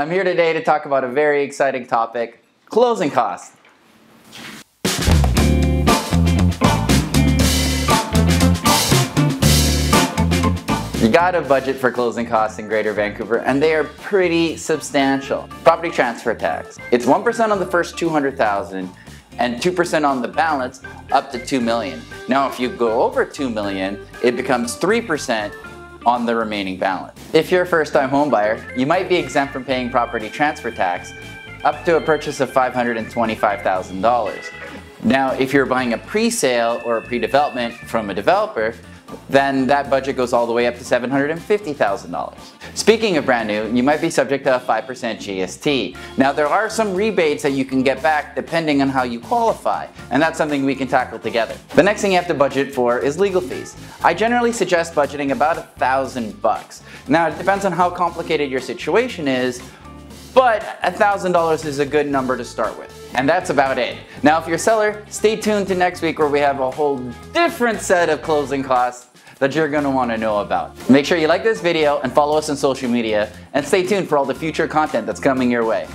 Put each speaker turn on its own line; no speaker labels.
I'm here today to talk about a very exciting topic, closing costs. You got a budget for closing costs in Greater Vancouver and they are pretty substantial. Property transfer tax. It's 1% on the first 200,000 and 2% on the balance up to 2 million. Now if you go over 2 million, it becomes 3% on the remaining balance. If you're a first-time homebuyer, you might be exempt from paying property transfer tax up to a purchase of $525,000. Now, if you're buying a pre-sale or a pre-development from a developer, then that budget goes all the way up to $750,000. Speaking of brand new, you might be subject to a 5% GST. Now there are some rebates that you can get back depending on how you qualify, and that's something we can tackle together. The next thing you have to budget for is legal fees. I generally suggest budgeting about a thousand bucks. Now it depends on how complicated your situation is, but a $1,000 is a good number to start with. And that's about it. Now if you're a seller, stay tuned to next week where we have a whole different set of closing costs that you're going to want to know about. Make sure you like this video and follow us on social media and stay tuned for all the future content that's coming your way.